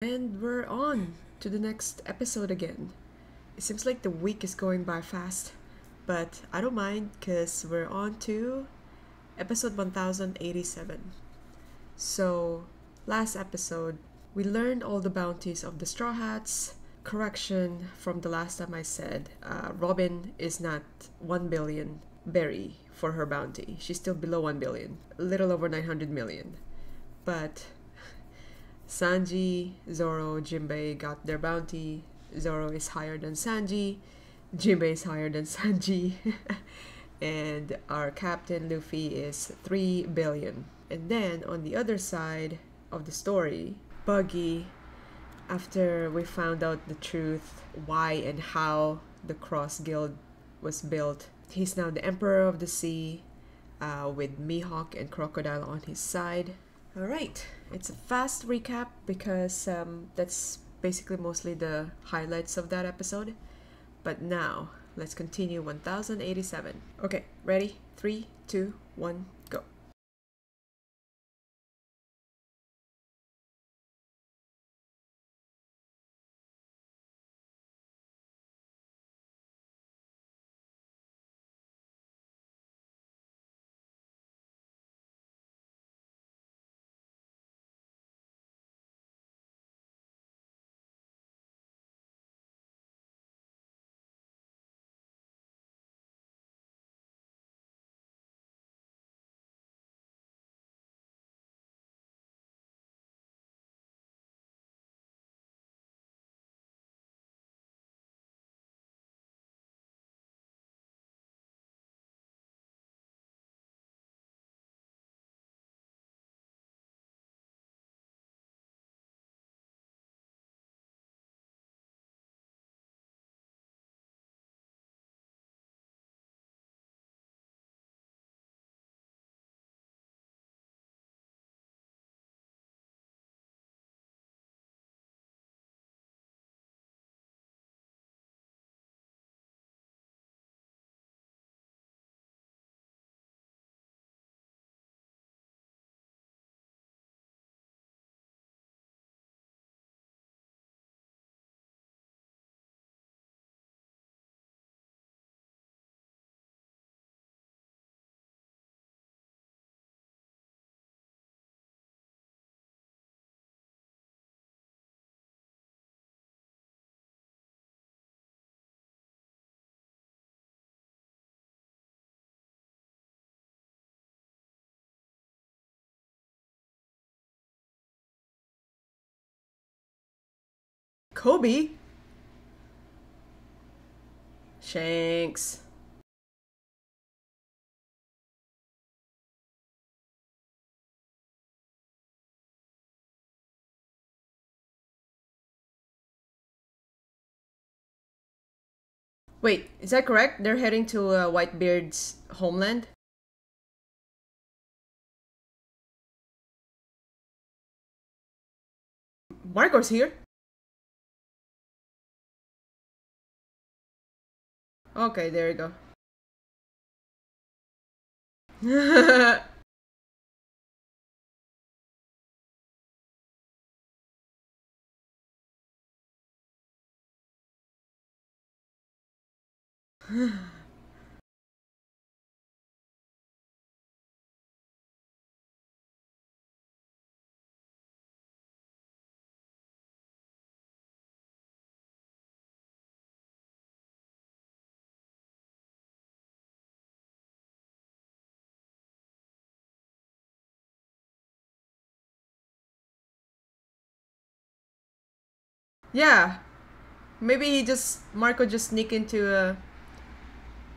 And we're on to the next episode again. It seems like the week is going by fast, but I don't mind because we're on to episode 1087. So, last episode, we learned all the bounties of the Straw Hats. Correction from the last time I said uh, Robin is not 1 billion berry for her bounty. She's still below 1 billion, a little over 900 million. But Sanji, Zoro, Jinbei got their bounty. Zoro is higher than Sanji. Jinbei is higher than Sanji. and our captain Luffy is 3 billion. And then on the other side of the story, Buggy, after we found out the truth, why and how the Cross Guild was built, he's now the Emperor of the Sea uh, with Mihawk and Crocodile on his side. Alright, it's a fast recap because um, that's basically mostly the highlights of that episode. But now, let's continue 1087. Okay, ready? Three, two, one, Koby? Shanks. Wait, is that correct? They're heading to uh, Whitebeard's homeland? Marco's here. Okay, there you go. yeah. Maybe he just Marco just sneak into uh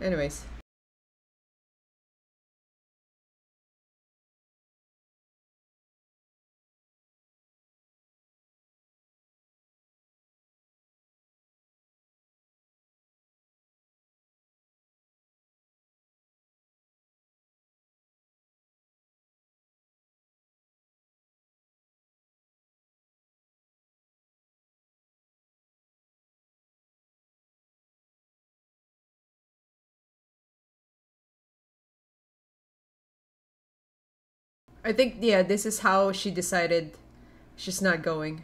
anyways. I think yeah, this is how she decided she's not going.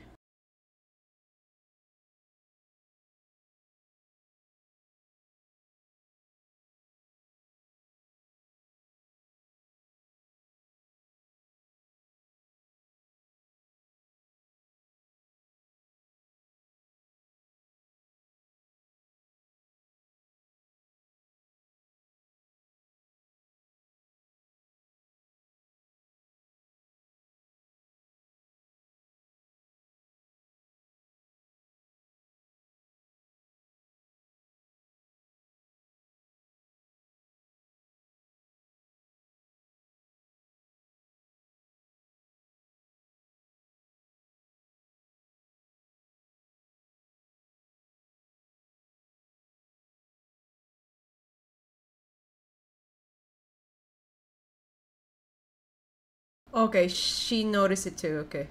Okay, she noticed it too. Okay.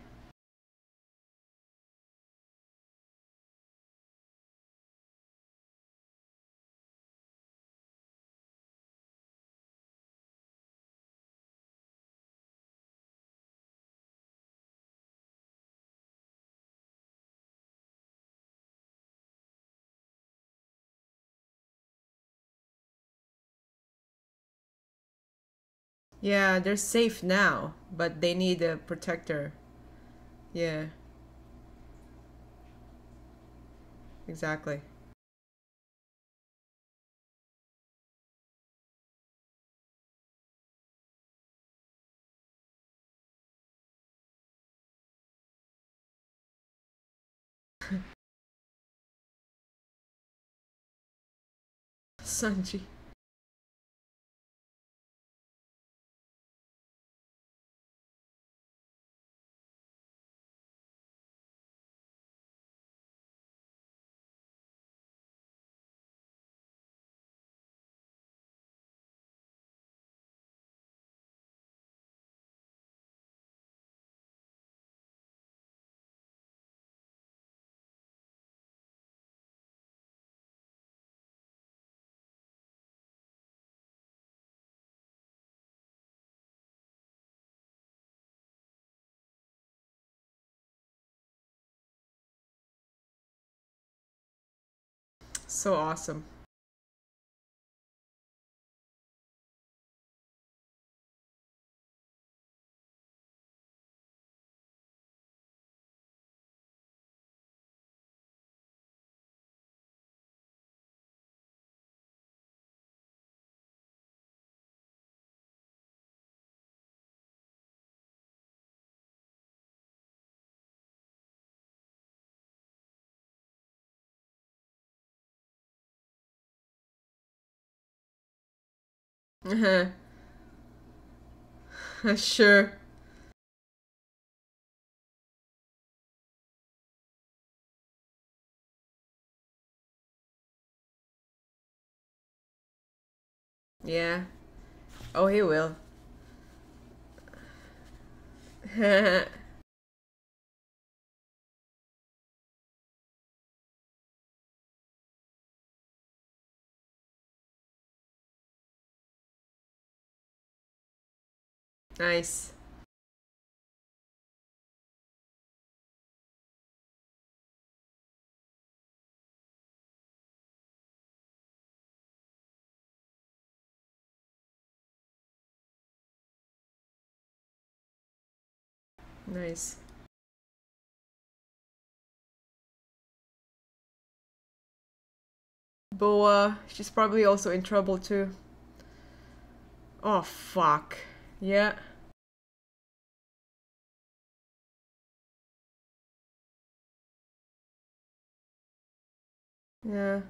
Yeah, they're safe now, but they need a protector. Yeah. Exactly. Sanji. So awesome. Uh-huh. sure. Yeah. Oh, he will. nice. Nice. Boa, she's probably also in trouble too. Oh, fuck. Yeah. Yeah.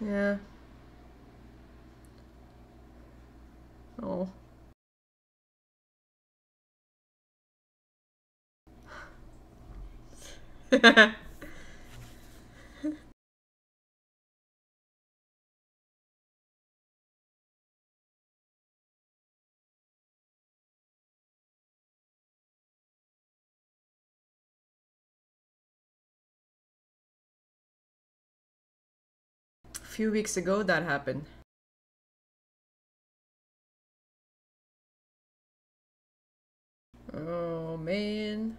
Yeah. Oh. few weeks ago that happened. Oh man.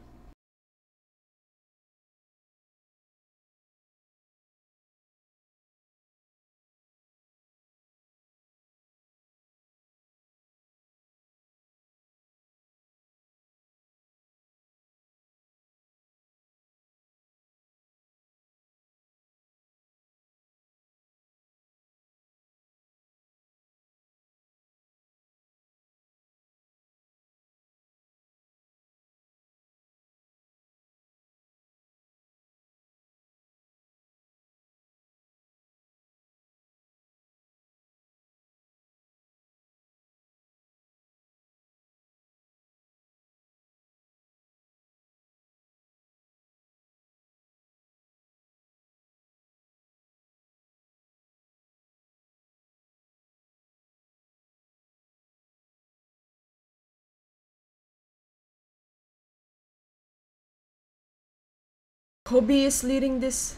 Koby is leading this.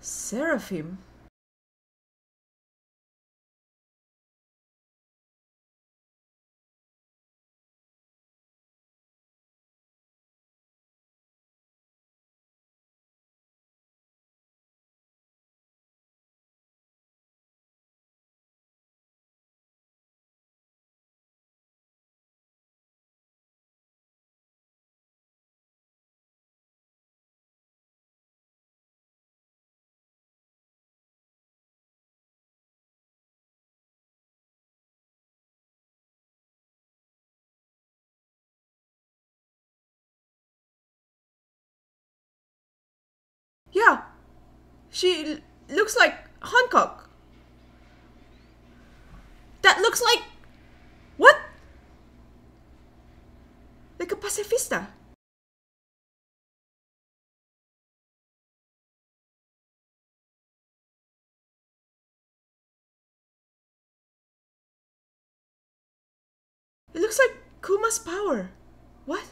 Seraphim? Yeah, she looks like Hancock. That looks like. What? Like a pacifista. It looks like Kuma's power. What?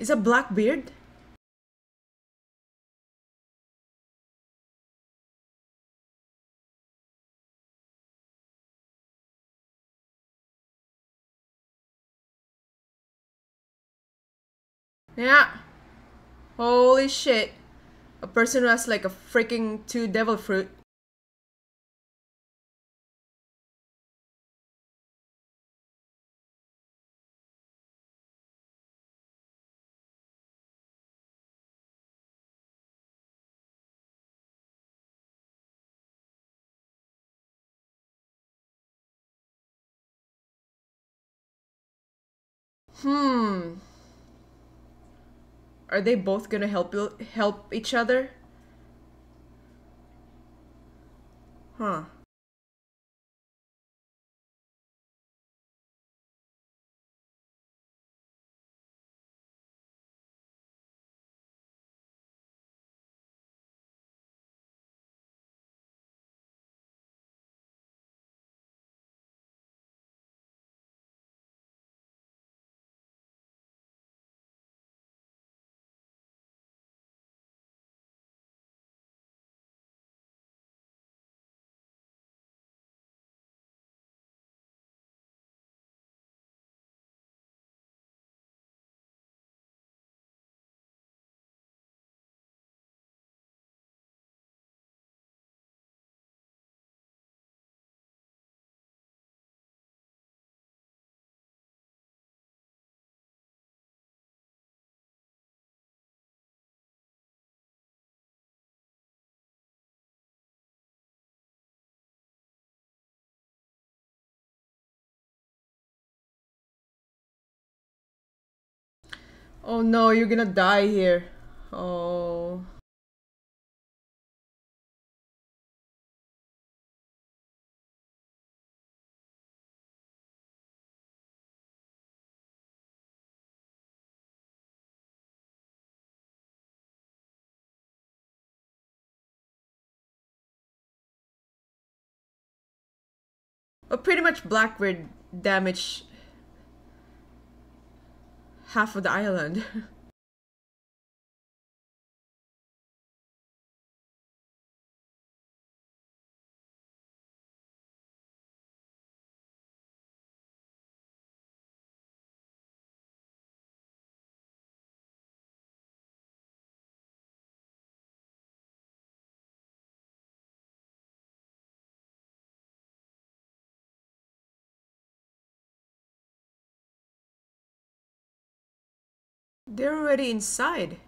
Is a Blackbeard? Yeah. Holy shit. A person who has like a freaking two devil fruit. Hmm. Are they both gonna help help each other? Huh. Oh no, you're gonna die here. Oh. Well, pretty much Blackbeard damaged half of the island. They're already inside.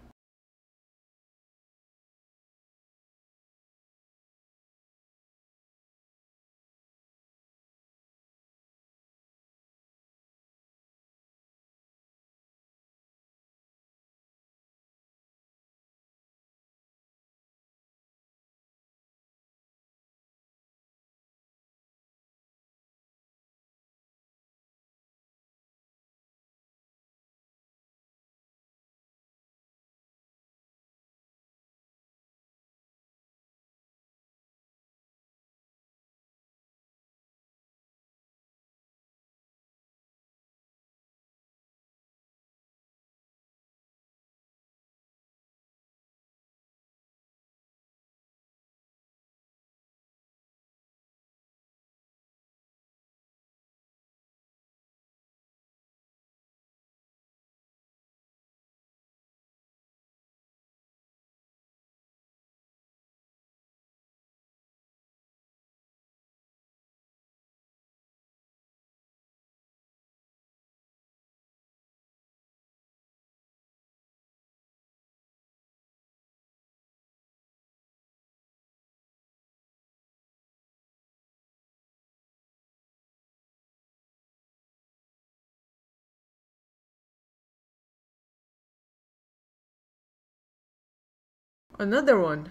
Another one.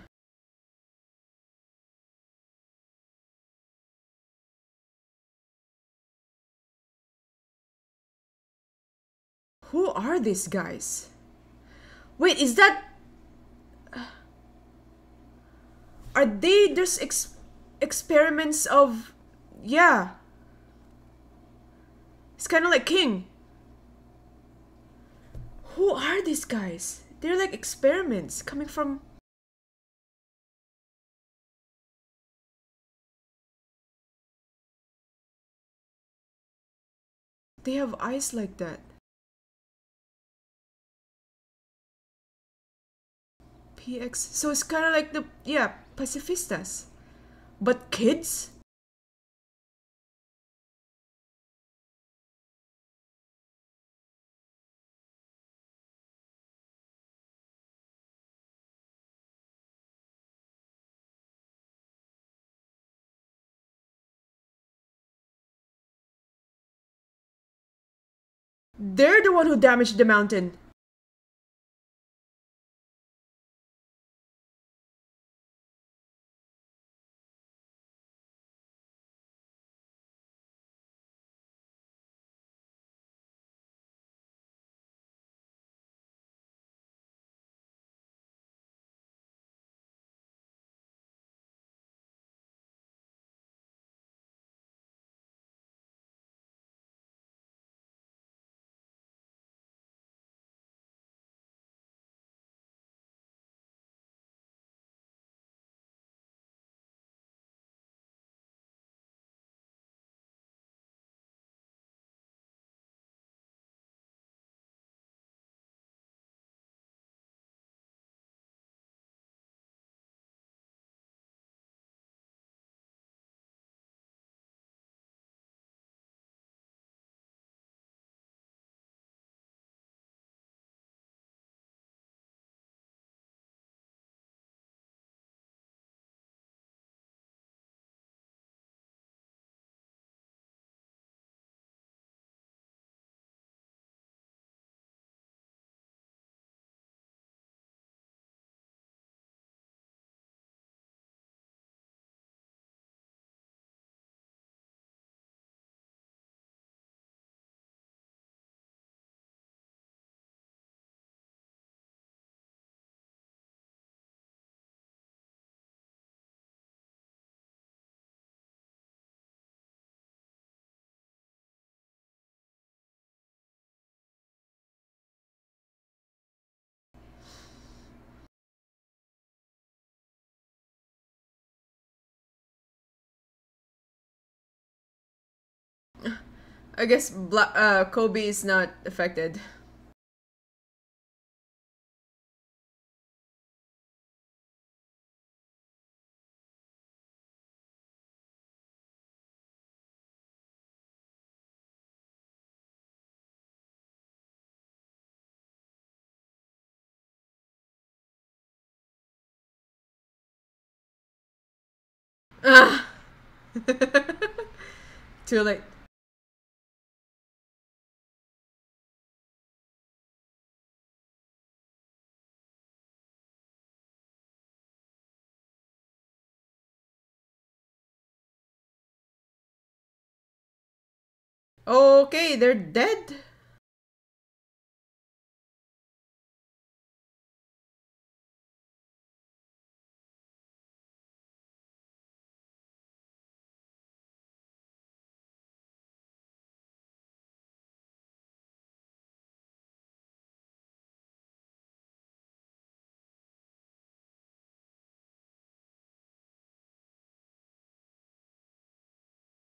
Who are these guys? Wait, is that. Are they just ex- experiments of. Yeah. It's kind of like King. Who are these guys? They're like experiments coming from. They have eyes like that. PX. So it's kind of like the. Yeah, pacifistas. But kids? They're the one who damaged the mountain. I guess Bla- uh, Koby is not affected. Ah. Too late. Okay, they're dead.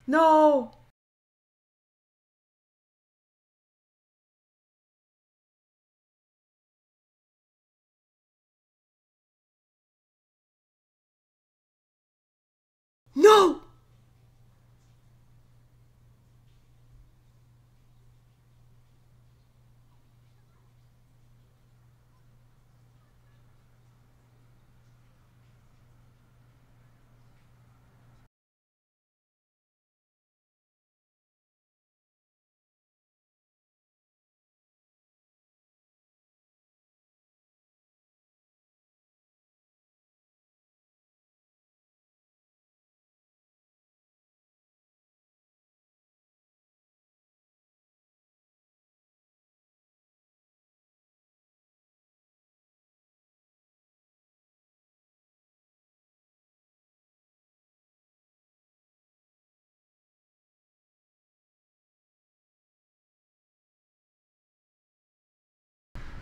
No. No.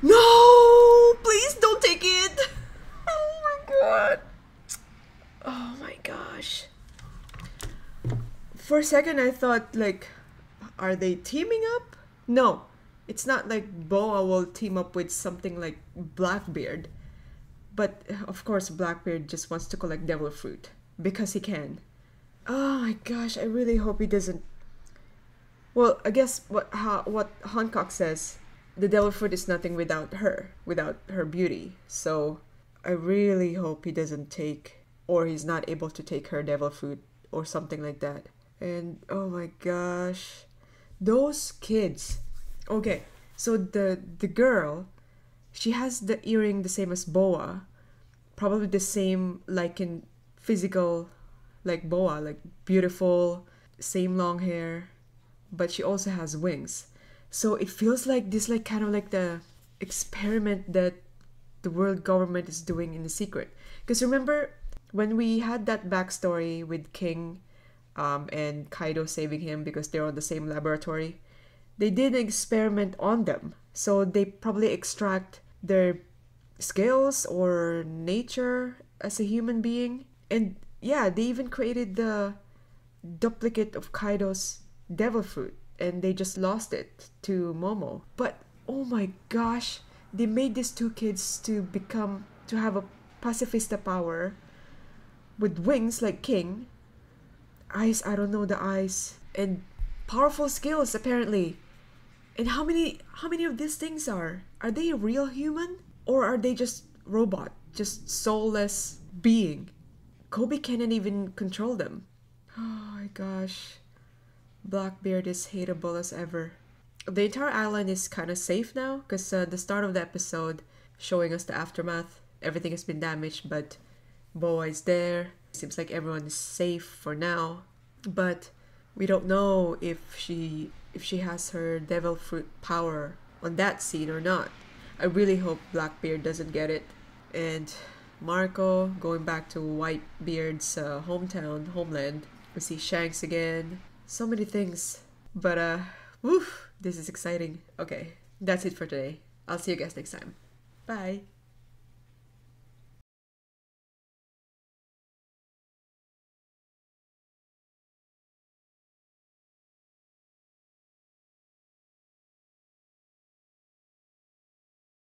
No! Please don't take it! Oh my god. Oh my gosh. For a second, I thought, like, are they teaming up? No. It's not like Boa will team up with something like Blackbeard. But of course, Blackbeard just wants to collect devil fruit because he can. Oh my gosh, I really hope he doesn't. Well, I guess what how, what Hancock says, the devil fruit is nothing without her, without her beauty. So I really hope he doesn't take, or he's not able to take her devil fruit or something like that. And oh my gosh, those kids. Okay, so the the girl, she has the earring the same as Boa, probably the same like in physical like Boa, like beautiful, same long hair, but she also has wings. So it feels like this like kind of like the experiment that the world government is doing in the secret. Because remember when we had that backstory with King um, and Kaido saving him because they're on the same laboratory, they did an experiment on them. So they probably extract their skills or nature as a human being. And yeah, they even created the duplicate of Kaido's devil fruit and they just lost it to Momo. But oh my gosh, they made these two kids to become to have a pacifista power with wings like King. Eyes, I don't know the eyes. And powerful skills apparently. And how many how many of these things are? Are they a real human? Or are they just robot? Just soulless being? Koby cannot even control them. Oh my gosh. Blackbeard is hateable as ever. The entire island is kind of safe now because uh, the start of the episode showing us the aftermath. Everything has been damaged, but Boa is there. Seems like everyone is safe for now, but we don't know if she if she has her devil fruit power on that scene or not. I really hope Blackbeard doesn't get it. And Marco going back to Whitebeard's uh, hometown, homeland. We see Shanks again. So many things. But uh, woof, this is exciting. Okay, that's it for today. I'll see you guys next time. Bye.